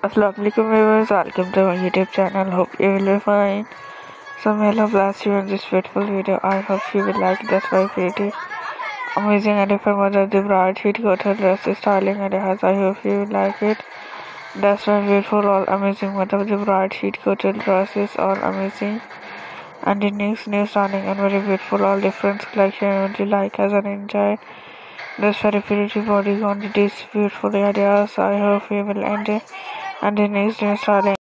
Assalamualaikum viewers, welcome to my YouTube channel. Hope you will be fine. So hello bless you in this beautiful video. I hope you will like this very pretty, amazing and different mother the bride sheath got dress styling and has I hope you will like it. That's why beautiful all amazing mother the bride sheath got dresses all amazing and the next new styling and very beautiful all different collection would you like as an enjoy. This very pretty body on these beautiful ideas. I hope you will enjoy and next new styling.